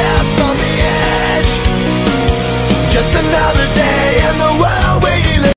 step